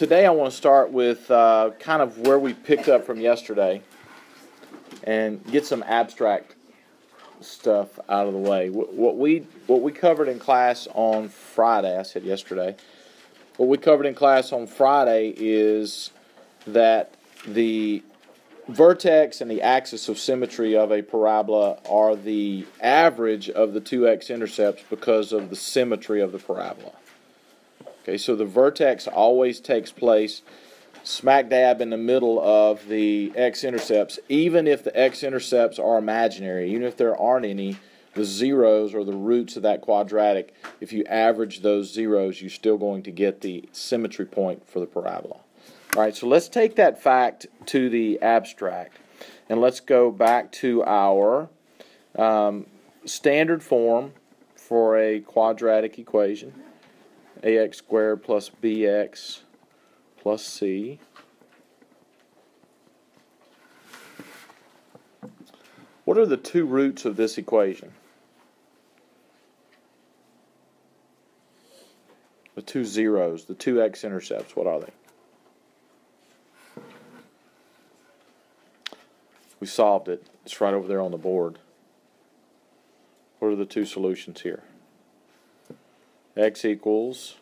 today I want to start with uh, kind of where we picked up from yesterday and get some abstract stuff out of the way. What we what we covered in class on Friday, I said yesterday. What we covered in class on Friday is that the vertex and the axis of symmetry of a parabola are the average of the two x-intercepts because of the symmetry of the parabola. Okay, so the vertex always takes place smack dab in the middle of the x-intercepts, even if the x-intercepts are imaginary, even if there aren't any, the zeros or the roots of that quadratic, if you average those zeros, you're still going to get the symmetry point for the parabola. All right, so let's take that fact to the abstract, and let's go back to our um, standard form for a quadratic equation ax squared plus bx plus c. What are the two roots of this equation? The two zeros, the two x-intercepts, what are they? We solved it. It's right over there on the board. What are the two solutions here? X equals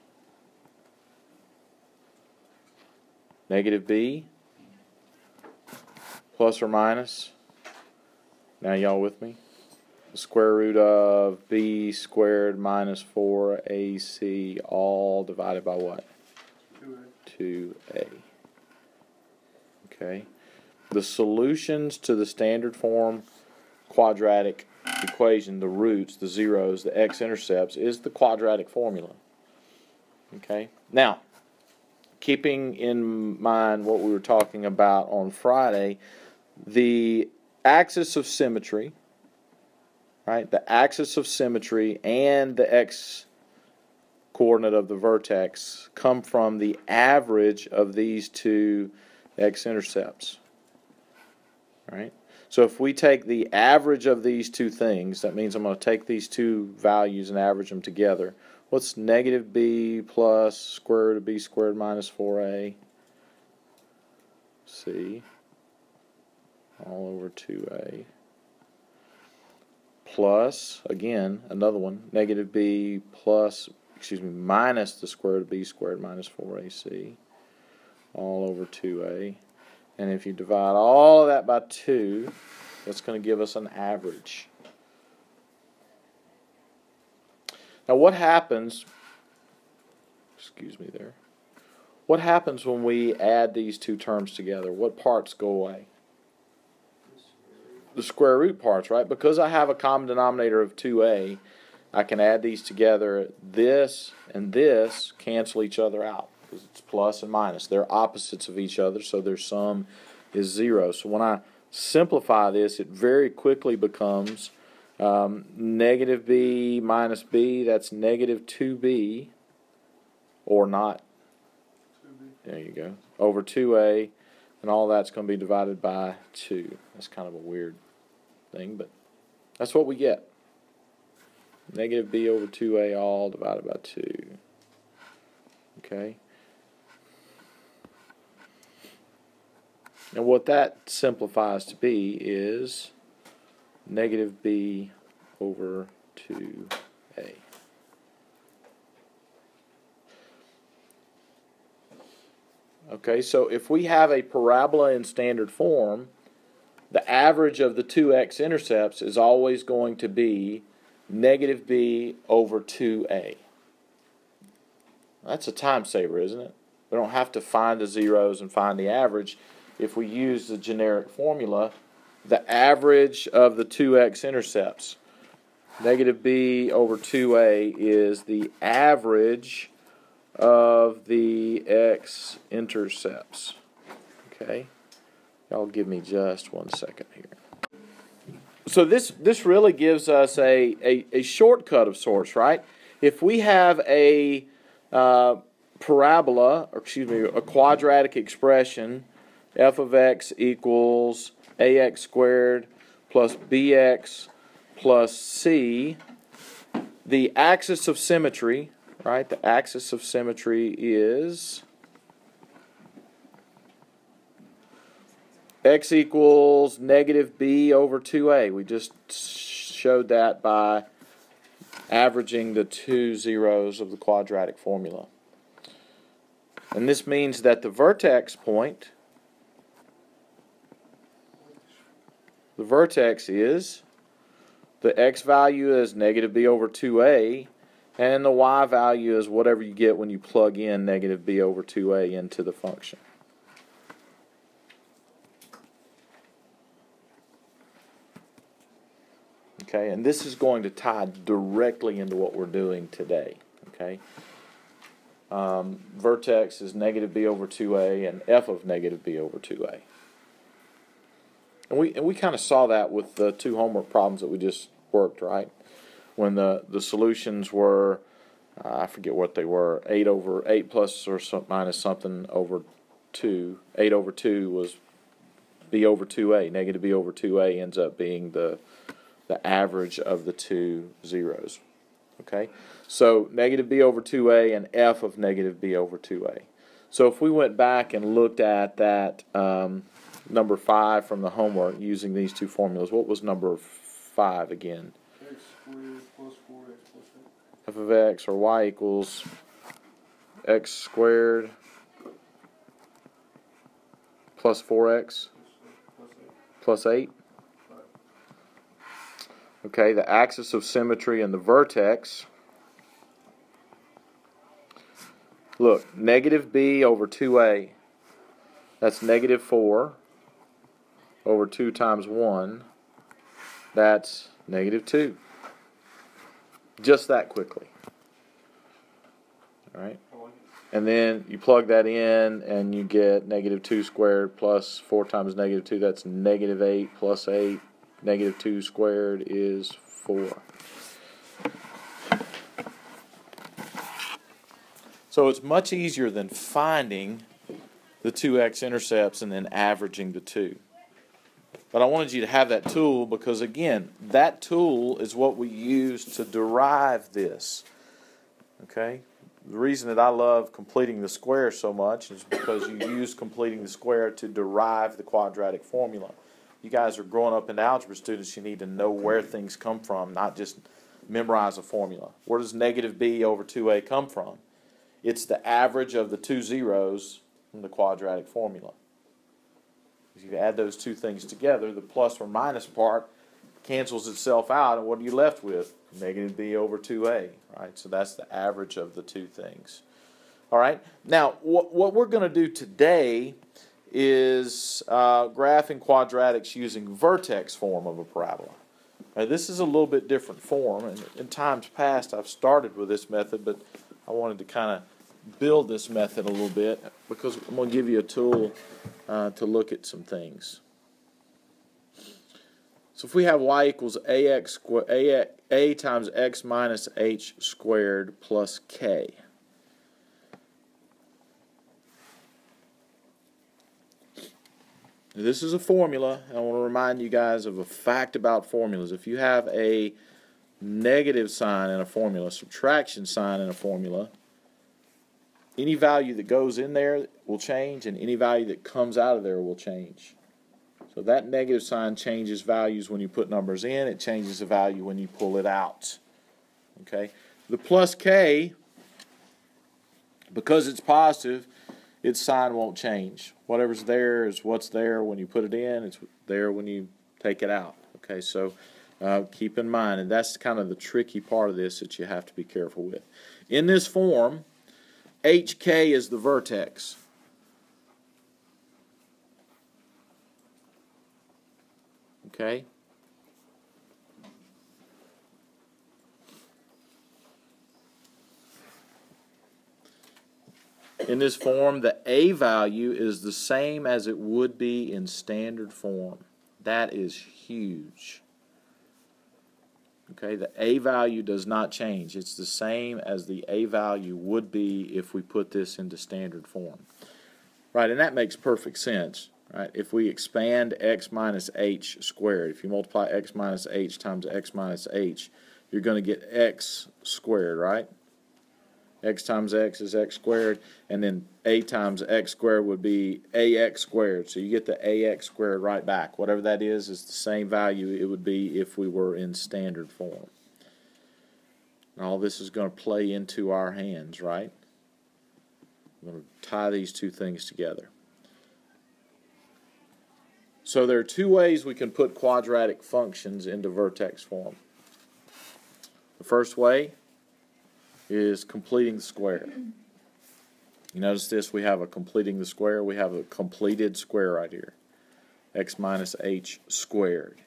negative b plus or minus. Now, y'all with me? The square root of b squared minus 4ac all divided by what? 2a. Okay. The solutions to the standard form quadratic equation, the roots, the zeros, the x-intercepts, is the quadratic formula. Okay? Now, keeping in mind what we were talking about on Friday, the axis of symmetry, right? The axis of symmetry and the x coordinate of the vertex come from the average of these two x-intercepts. Right? So if we take the average of these two things, that means I'm going to take these two values and average them together. What's negative b plus square root of b squared minus 4a? c all over 2a plus, again, another one, negative b plus, excuse me, minus the square root of b squared minus 4ac all over 2a. And if you divide all of that by 2, that's going to give us an average. Now, what happens, excuse me there, what happens when we add these two terms together? What parts go away? The square root parts, right? Because I have a common denominator of 2a, I can add these together. This and this cancel each other out because it's plus and minus. They're opposites of each other, so their sum is zero. So when I simplify this, it very quickly becomes um, negative b minus b, that's negative 2b, or not. There you go. Over 2a, and all that's going to be divided by 2. That's kind of a weird thing, but that's what we get. Negative b over 2a all divided by 2. Okay? And what that simplifies to be is negative b over 2a. Okay, so if we have a parabola in standard form, the average of the two x-intercepts is always going to be negative b over 2a. That's a time saver, isn't it? We don't have to find the zeros and find the average. If we use the generic formula, the average of the two x-intercepts, negative b over 2a is the average of the x-intercepts. Okay? Y'all give me just one second here. So this this really gives us a, a, a shortcut of sorts, right? If we have a uh, parabola, or excuse me, a quadratic expression, f of x equals ax squared plus bx plus c. The axis of symmetry, right, the axis of symmetry is x equals negative b over 2a. We just showed that by averaging the two zeros of the quadratic formula. And this means that the vertex point the vertex is, the x value is negative b over 2a, and the y value is whatever you get when you plug in negative b over 2a into the function. Okay, and this is going to tie directly into what we're doing today. Okay, um, vertex is negative b over 2a and f of negative b over 2a. And we and we kind of saw that with the two homework problems that we just worked, right? When the the solutions were, uh, I forget what they were, eight over eight plus or some, minus something over two. Eight over two was b over 2a. Negative b over 2a ends up being the the average of the two zeros. Okay, so negative b over 2a and f of negative b over 2a. So if we went back and looked at that um, number 5 from the homework using these two formulas, what was number 5 again? X squared plus four x plus eight. f of x or y equals x squared plus 4x Plus, uh, plus eight. plus 8. Okay, the axis of symmetry and the vertex. Look, negative b over 2a. That's negative 4 over 2 times 1. That's negative 2. Just that quickly. All right. And then you plug that in and you get negative 2 squared plus 4 times negative 2. That's negative 8 plus 8. Negative 2 squared is 4. So it's much easier than finding the two x-intercepts and then averaging the two. But I wanted you to have that tool because, again, that tool is what we use to derive this. Okay? The reason that I love completing the square so much is because you use completing the square to derive the quadratic formula. You guys are growing up into algebra students, you need to know where things come from, not just memorize a formula. Where does negative b over 2a come from? It's the average of the two zeros from the quadratic formula. If you add those two things together, the plus or minus part cancels itself out, and what are you left with? Negative b over 2a, right? So that's the average of the two things. All right. Now, what, what we're going to do today is uh, graphing quadratics using vertex form of a parabola. Now, this is a little bit different form, and in times past I've started with this method, but I wanted to kind of build this method a little bit because I'm going to give you a tool uh, to look at some things. So if we have y equals ax a, a times x minus h squared plus k. This is a formula. I want to remind you guys of a fact about formulas. If you have a negative sign in a formula, subtraction sign in a formula, any value that goes in there will change, and any value that comes out of there will change. So that negative sign changes values when you put numbers in, it changes the value when you pull it out. Okay? The plus k, because it's positive, its sign won't change. Whatever's there is what's there when you put it in, it's there when you take it out. Okay, so uh, keep in mind, and that's kind of the tricky part of this that you have to be careful with. In this form, HK is the vertex. Okay? In this form, the A value is the same as it would be in standard form. That is huge. Okay, the A value does not change. It's the same as the A value would be if we put this into standard form. Right, and that makes perfect sense. Right, if we expand x minus h squared, if you multiply x minus h times x minus h, you're going to get x squared, right? X times x is x squared, and then a times x squared would be ax squared. So you get the ax squared right back. Whatever that is, is the same value it would be if we were in standard form. And all this is going to play into our hands, right? I'm going to tie these two things together. So there are two ways we can put quadratic functions into vertex form. The first way is completing the square. You notice this, we have a completing the square, we have a completed square right here. x minus h squared.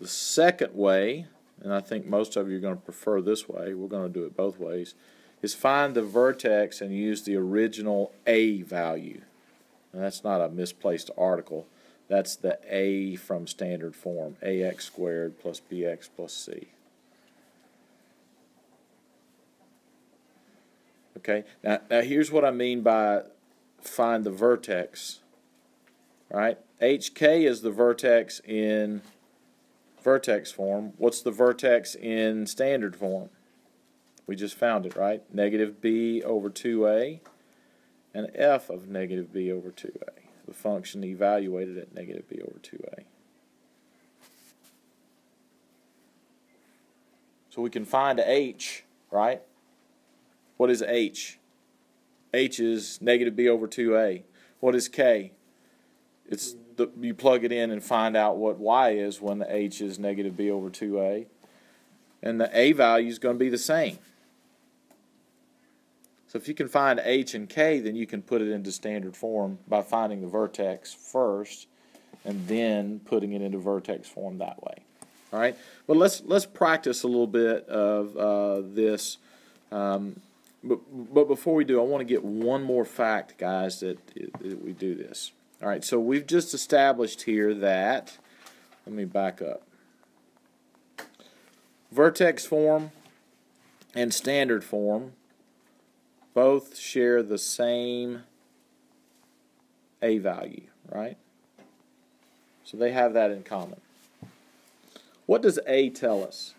The second way, and I think most of you are going to prefer this way, we're going to do it both ways, is find the vertex and use the original a value. And that's not a misplaced article. That's the a from standard form, ax squared plus bx plus c. Okay, now, now here's what I mean by find the vertex. Right, hk is the vertex in vertex form. What's the vertex in standard form? We just found it, right? Negative b over 2a and f of negative b over 2a. The function evaluated at negative b over 2a. So we can find h, right? What is h? h is negative b over 2a. What is k? It's the, you plug it in and find out what y is when the h is negative b over 2a. And the a value is going to be the same. So if you can find h and k, then you can put it into standard form by finding the vertex first and then putting it into vertex form that way. All right, but let's let's practice a little bit of uh, this. Um, but, but before we do, I want to get one more fact, guys, that, that we do this. All right, so we've just established here that, let me back up. Vertex form and standard form both share the same A value, right? So they have that in common. What does A tell us?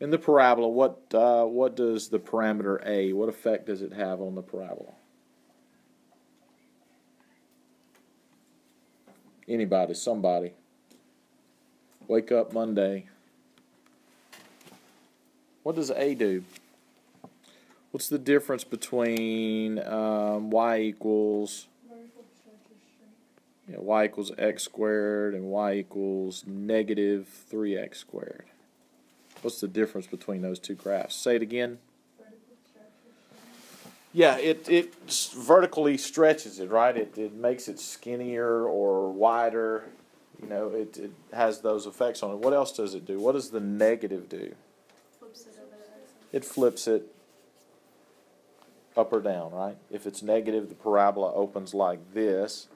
In the parabola, what uh, what does the parameter A, what effect does it have on the parabola? Anybody, somebody. Wake up Monday. What does A do? What's the difference between um, y equals yeah, y equals x squared and y equals negative 3x squared? What's the difference between those two graphs? Say it again. Yeah, it, it vertically stretches it, right? It, it makes it skinnier or wider. You know, it, it has those effects on it. What else does it do? What does the negative do? Flips it over. It flips it up or down, right? If it's negative, the parabola opens like this,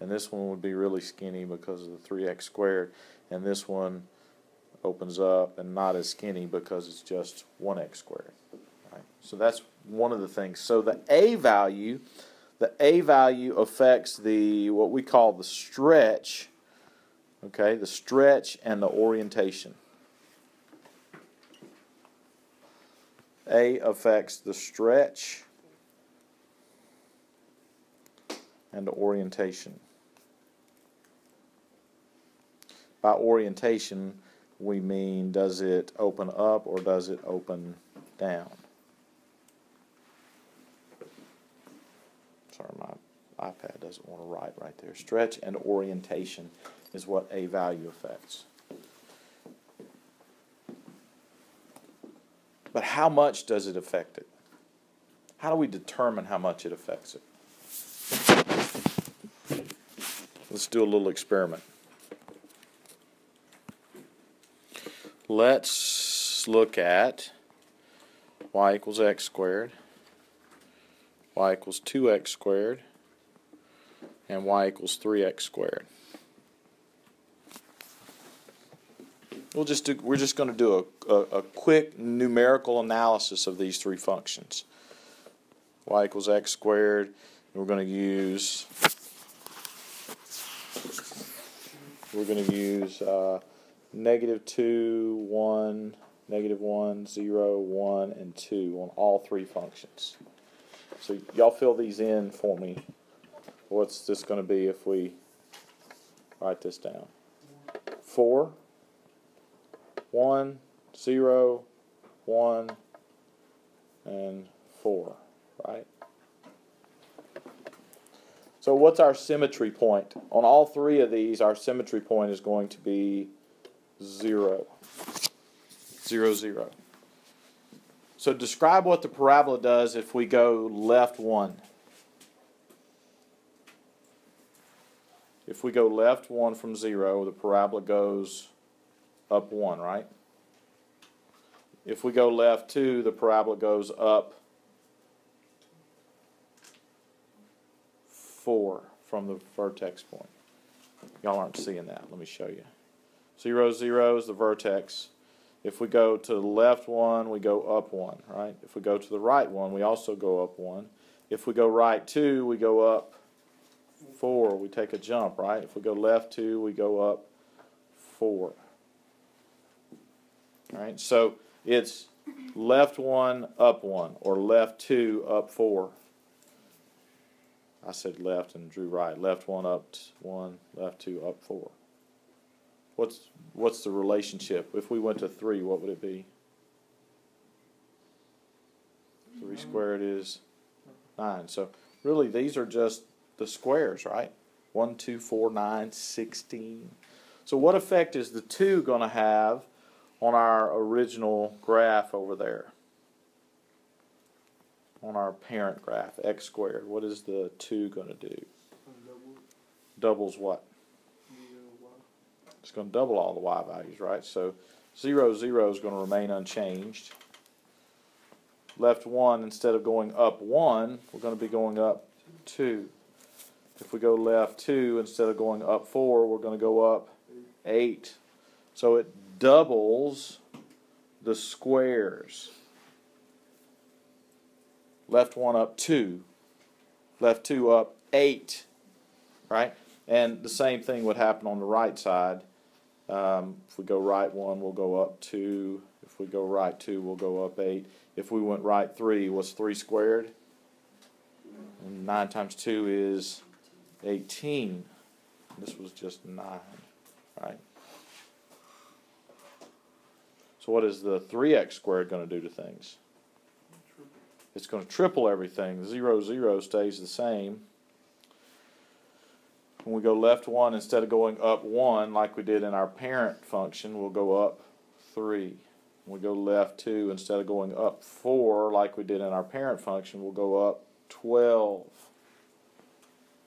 and this one would be really skinny because of the 3x squared, and this one opens up and not as skinny because it's just 1x squared. Right? So that's one of the things. So the A value, the A value affects the what we call the stretch, okay, the stretch and the orientation. A affects the stretch and the orientation. By orientation, we mean does it open up or does it open down? Sorry, my iPad doesn't want to write right there. Stretch and orientation is what A value affects. But how much does it affect it? How do we determine how much it affects it? Let's do a little experiment. Let's look at y equals x squared, y equals 2x squared, and y equals 3x squared. We'll just do, we're just going to do a, a, a, quick numerical analysis of these three functions. y equals x squared. we're going to use we're going to use uh, negative 2, 1, negative 1, 0, 1, and 2 on all three functions. So y'all fill these in for me. What's this going to be if we write this down? 4, 1, 0, 1, and 4, right? So what's our symmetry point? On all three of these, our symmetry point is going to be 0. 0, 0. So describe what the parabola does if we go left 1. If we go left 1 from 0, the parabola goes up 1, right? If we go left 2, the parabola goes up 4 from the vertex point. Y'all aren't seeing that. Let me show you. 0, 0 is the vertex. If we go to the left one, we go up one, right? If we go to the right one, we also go up one. If we go right two, we go up four. We take a jump, right? If we go left two, we go up four. Right? So it's left one, up one, or left two, up four. I said left and drew right. Left one, up one, left two, up four. What's what's the relationship? If we went to three, what would it be? Three squared is nine. So really, these are just the squares, right? One, two, four, nine, sixteen. So what effect is the two going to have on our original graph over there? On our parent graph, x squared. What is the two going to do? Double, Doubles what? It's going to double all the y values, right? So 0, 0 is going to remain unchanged. Left 1, instead of going up 1, we're going to be going up 2. If we go left 2, instead of going up 4, we're going to go up 8. So it doubles the squares. Left 1 up 2. Left 2 up 8. Right? And the same thing would happen on the right side. Um, if we go right one, we'll go up two. If we go right two, we'll go up eight. If we went right three, what's three squared? And nine times two is 18. This was just nine, right? So what is the 3x squared going to do to things? It's going to triple everything. Zero, zero stays the same. When we go left one, instead of going up one like we did in our parent function, we'll go up three. When we go left two, instead of going up four like we did in our parent function, we'll go up 12.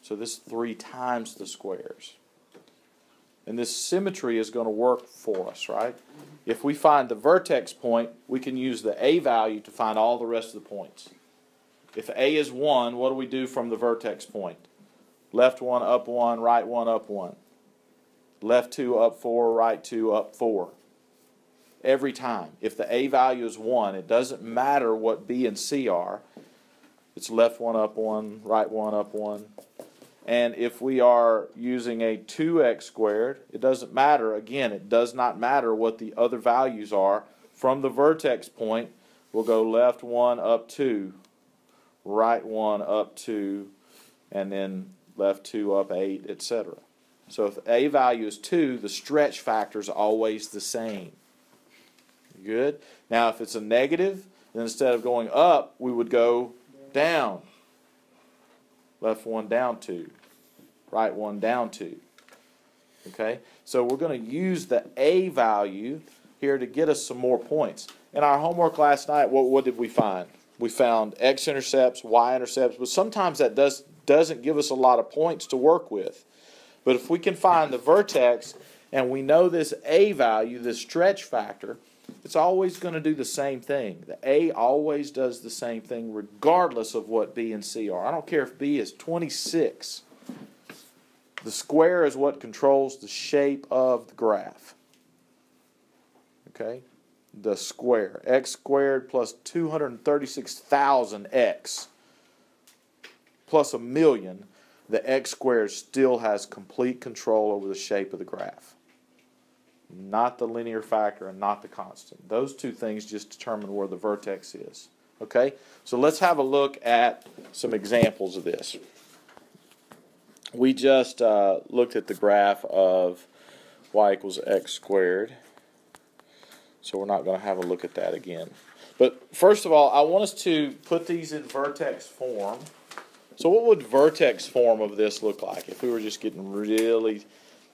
So this is three times the squares. And this symmetry is going to work for us, right? Mm-hmm. If we find the vertex point, we can use the a value to find all the rest of the points. If a is 1, what do we do from the vertex point? Left 1, up 1, right 1, up 1. Left 2, up 4, right 2, up 4. Every time. If the a value is 1, it doesn't matter what b and c are. It's left 1, up 1, right 1, up 1. And if we are using a 2x squared, it doesn't matter. Again, it does not matter what the other values are. From the vertex point, we'll go left 1, up 2, right 1, up 2, and then left 2, up 8, etc. So if a value is 2, the stretch factor is always the same. Good? Now, if it's a negative, then instead of going up, we would go down. Left 1, down 2 right one down two. Okay, so we're going to use the A value here to get us some more points. In our homework last night, what, what did we find? We found x intercepts, y intercepts, but sometimes that does, doesn't give us a lot of points to work with. But if we can find the vertex and we know this A value, this stretch factor, it's always going to do the same thing. The A always does the same thing regardless of what B and C are. I don't care if B is 26. The square is what controls the shape of the graph. Okay? The square. x squared plus 236,000x plus a million. the x squared still has complete control over the shape of the graph. Not the linear factor and not the constant. Those two things just determine where the vertex is. Okay? So let's have a look at some examples of this. We just uh, looked at the graph of y equals x squared. So we're not going to have a look at that again. But first of all, I want us to put these in vertex form. So what would vertex form of this look like if we were just getting really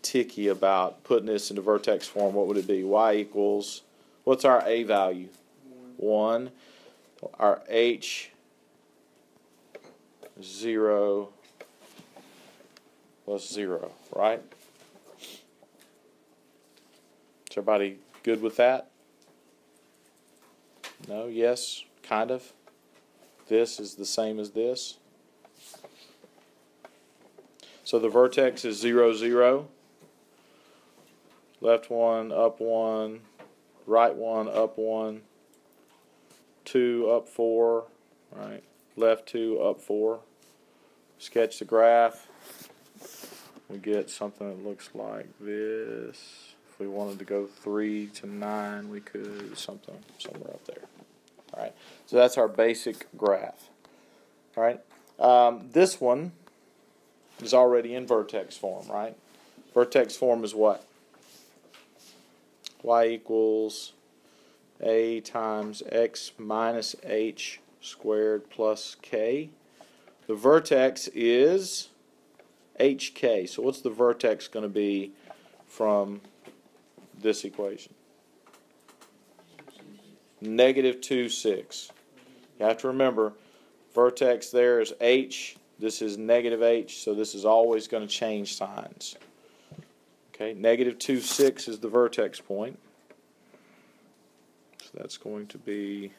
ticky about putting this into vertex form? What would it be? y equals, what's our a value? 1. Our h, 0 plus 0, right? Is everybody good with that? No? Yes? Kind of? This is the same as this? So the vertex is 0, 0. Left one, up one, right one, up one, two, up four, right? Left two, up four. Sketch the graph. We get something that looks like this. If we wanted to go three to nine, we could something somewhere up there. All right. So that's our basic graph. All right. Um, this one is already in vertex form, right? Vertex form is what? y equals a times x minus h squared plus k. The vertex is hk. So what's the vertex going to be from this equation? Negative 2, 6. You have to remember, vertex there is h. This is negative h, so this is always going to change signs. Okay, negative 2, 6 is the vertex point. So that's going to be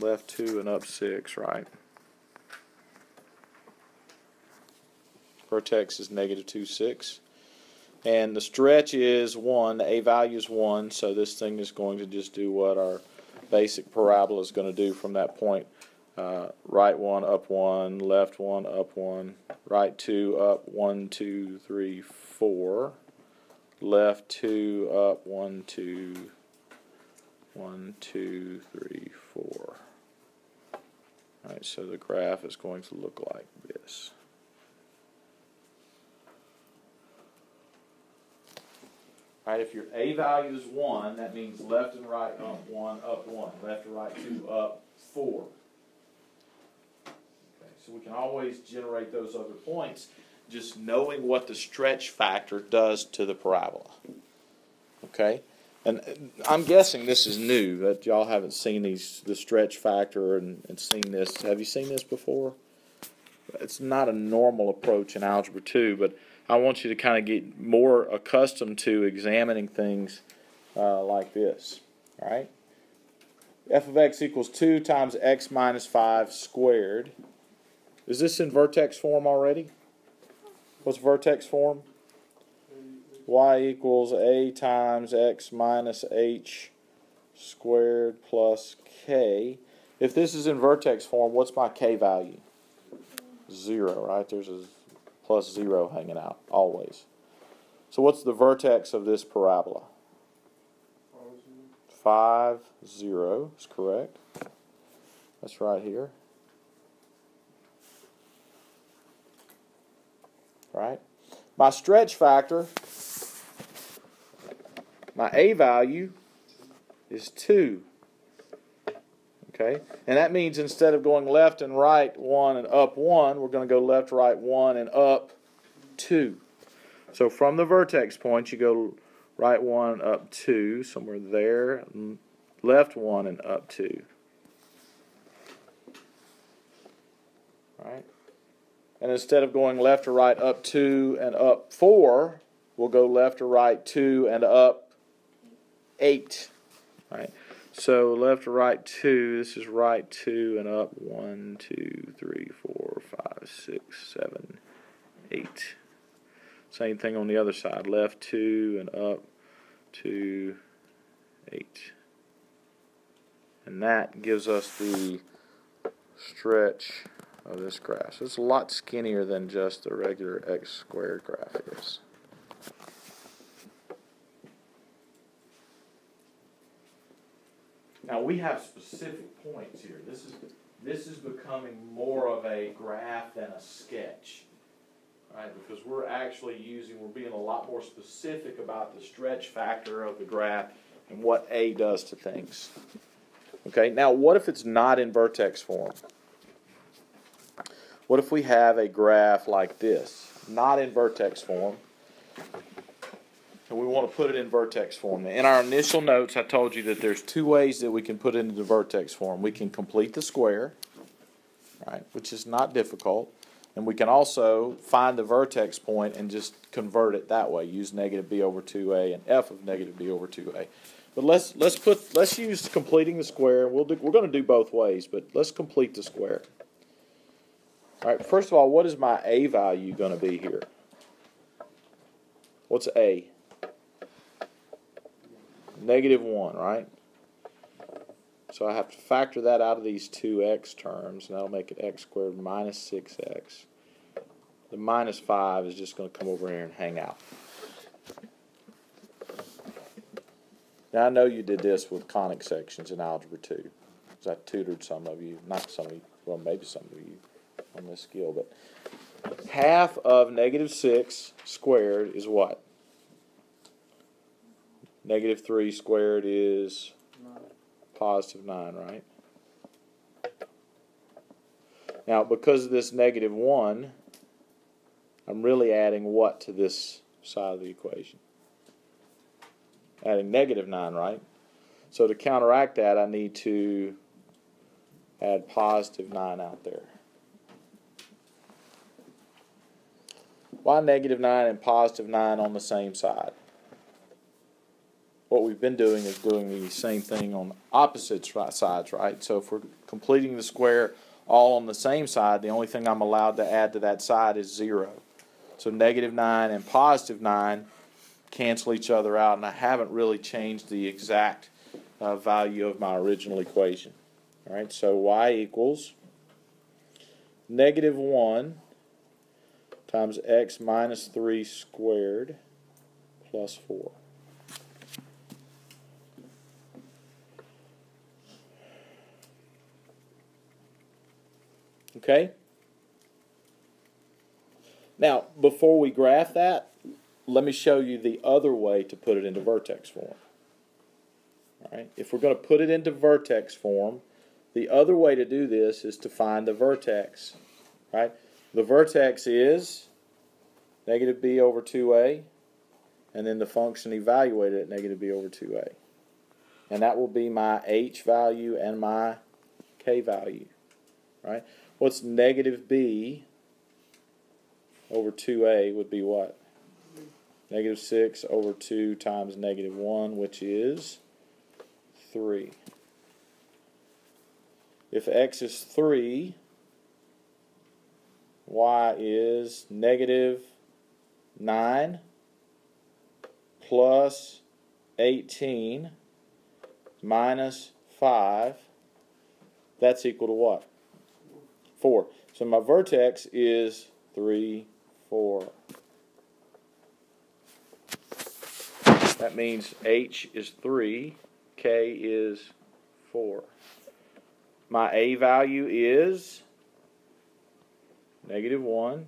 left 2 and up 6, right? Vertex is negative 2, 6. And the stretch is 1, the a value is 1, so this thing is going to just do what our basic parabola is going to do from that point. Uh, right 1, up 1, left 1, up 1, right 2, up 1, 2, 3, 4, left 2, up 1, 2, 1, 2, 3, 4. Alright, so the graph is going to look like this. Right, if your A value is 1, that means left and right up 1, up 1. Left and right 2, up 4. Okay, so we can always generate those other points just knowing what the stretch factor does to the parabola. Okay? And uh, I'm guessing this is new, that y'all haven't seen these the stretch factor and, and seen this. Have you seen this before? It's not a normal approach in Algebra 2, but I want you to kind of get more accustomed to examining things uh, like this. All right? f of x equals 2 times x minus 5 squared. Is this in vertex form already? What's vertex form? y equals a times x minus h squared plus k. If this is in vertex form, what's my k value? Zero, right? There's a plus zero hanging out, always. So what's the vertex of this parabola? Five, zero is correct. That's right here. Right? My stretch factor, my A value is 2. Okay? And that means instead of going left and right 1 and up 1, we're going to go left, right 1 and up 2. So from the vertex point, you go right 1 up 2, somewhere there, left 1 and up 2. Right? And instead of going left or right up 2 and up 4, we'll go left or right 2 and up 8. Right? So left or right 2, this is right 2 and up 1, 2, 3, 4, 5, 6, 7, 8. Same thing on the other side. Left 2 and up 2, 8. And that gives us the stretch of this graph. So it's a lot skinnier than just the regular x squared graph is. Now we have specific points here. This is this is becoming more of a graph than a sketch. Right? Because we're actually using we're being a lot more specific about the stretch factor of the graph and what A does to things. Okay, now what if it's not in vertex form? What if we have a graph like this, not in vertex form, and we want to put it in vertex form? In our initial notes, I told you that there's two ways that we can put it into vertex form. We can complete the square, right, which is not difficult, and we can also find the vertex point and just convert it that way. Use negative b over 2a and f of negative b over 2a. But let's let's put let's use completing the square. We'll do, we're going to do both ways, but let's complete the square. All right. First of all, what is my a value going to be here? What's a? Negative one, right? So I have to factor that out of these two x terms, and that'll make it x squared minus 6x. The minus 5 is just going to come over here and hang out. Now I know you did this with conic sections in algebra two, because I tutored some of you, not some of you, well maybe some of you on this skill, but half of negative six squared is what? Negative three squared is positive nine, right? Now because of this negative one, I'm really adding what to this side of the equation? adding negative 9, right? So to counteract that, I need to add positive 9 out there. Why negative 9 and positive 9 on the same side? What we've been doing is doing the same thing on opposite sides, right? So if we're completing the square all on the same side, the only thing I'm allowed to add to that side is 0. So negative 9 and positive 9 cancel each other out, and I haven't really changed the exact uh, value of my original equation. All right, so y equals negative 1 times x minus 3 squared plus 4. Okay? Now, before we graph that, let me show you the other way to put it into vertex form. All right, if we're going to put it into vertex form, the other way to do this is to find the vertex. Right? The vertex is negative b over 2a, and then the function evaluated at negative b over 2a. And that will be my h value and my k value. Right? What's negative b over 2a would be what? Negative 6 over 2 times negative 1, which is 3. If x is 3, y is negative 9 plus 18 minus 5. That's equal to what? 4. So my vertex is 3, 4. That means H is 3, K is 4. My A value is negative 1,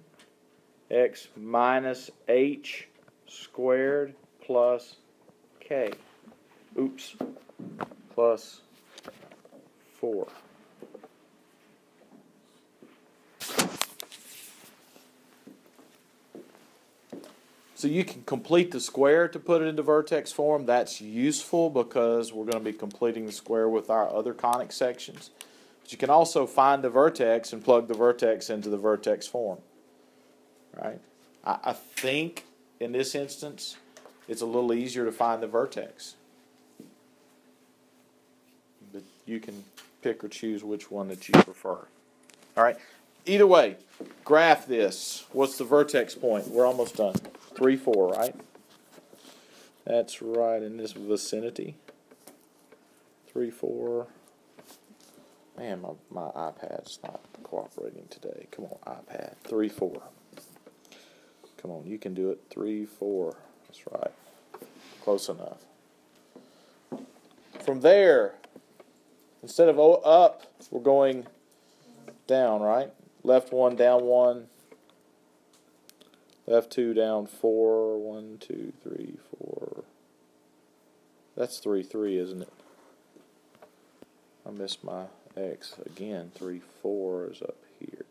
X minus H squared plus K. Oops, plus 4. So you can complete the square to put it into vertex form. That's useful because we're going to be completing the square with our other conic sections. But you can also find the vertex and plug the vertex into the vertex form. Right? I, I think in this instance, it's a little easier to find the vertex. But you can pick or choose which one that you prefer. All right. Either way, graph this. What's the vertex point? We're almost done. 3, 4, right? That's right in this vicinity. 3, 4. Man, my, my iPad's not cooperating today. Come on, iPad. Three, four. Come on, you can do it. Three, four. That's right. Close enough. From there, instead of up, we're going down, right? Left one, down one. Left two, down four. One, two, three, four. That's three, three, isn't it? I missed my X again. Three, four is up here.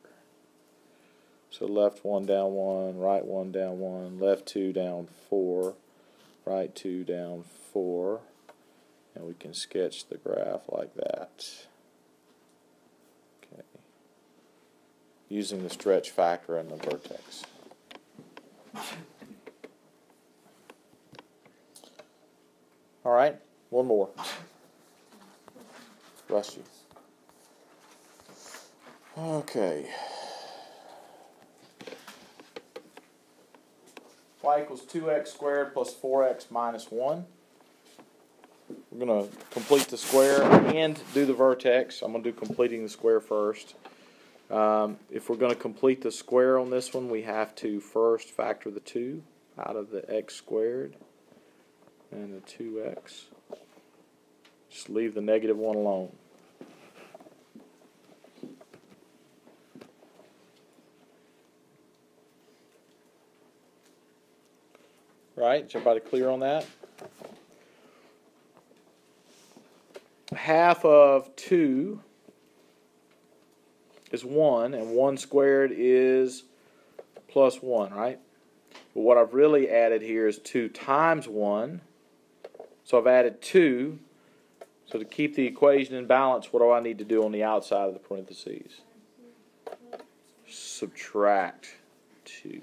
So left one, down one, right one, down one, left two, down four, right two, down four. And we can sketch the graph like that. Okay. Using the stretch factor and the vertex. All right, one more. Bless you. Okay. y equals 2x squared plus 4x minus 1. We're going to complete the square and do the vertex. I'm going to do completing the square first. Um, if we're going to complete the square on this one, we have to first factor the 2 out of the x squared and the 2x. Just leave the negative 1 alone. Right? Is everybody clear on that? Half of 2 is 1, and 1 squared is plus 1, right? But what I've really added here is 2 times 1. So I've added 2. So to keep the equation in balance, what do I need to do on the outside of the parentheses? Subtract 2.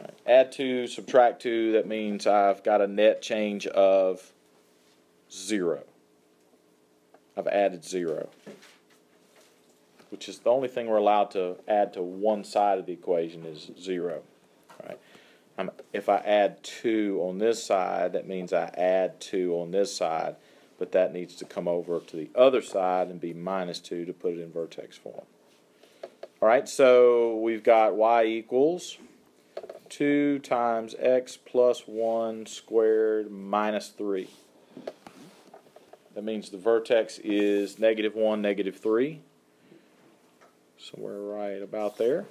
Right. Add 2, subtract 2, that means I've got a net change of 0. I've added 0. Which is the only thing we're allowed to add to one side of the equation is 0. Right? If I add 2 on this side, that means I add 2 on this side, but that needs to come over to the other side and be minus 2 to put it in vertex form. All right, so we've got y equals 2 times x plus 1 squared minus 3. That means the vertex is negative 1, negative 3. Somewhere right about there.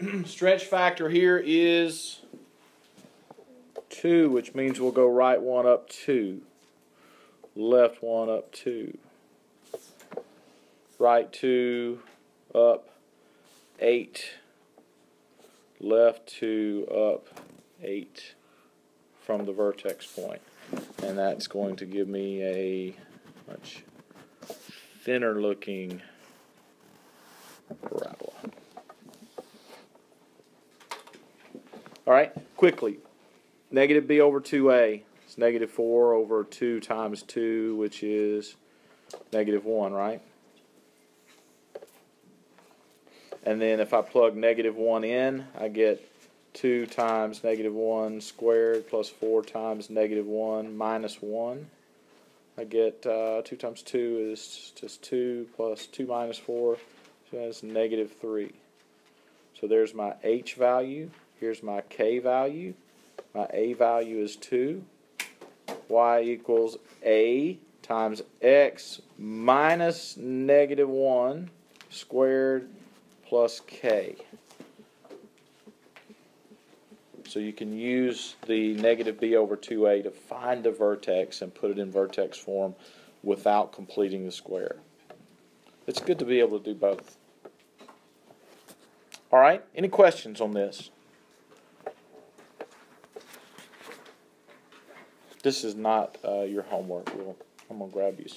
Stretch factor here is 2, which means we'll go right 1 up 2, left 1 up 2, right 2 up 8, left 2 up 8 from the vertex point. And that's going to give me a much thinner looking parabola. All right, quickly. Negative b over 2a is negative 4 over 2 times 2, which is negative 1, right? And then if I plug negative 1 in, I get 2 times negative 1 squared plus 4 times negative 1 minus 1. I get uh, 2 times 2 is just 2 plus 2 minus 4, so that's negative 3. So there's my h value. Here's my k value. My a value is 2. y equals a times x minus negative 1 squared plus k. So you can use the negative b over 2a to find the vertex and put it in vertex form without completing the square. It's good to be able to do both. All right, any questions on this? This is not uh, your homework. We'll, I'm going to grab you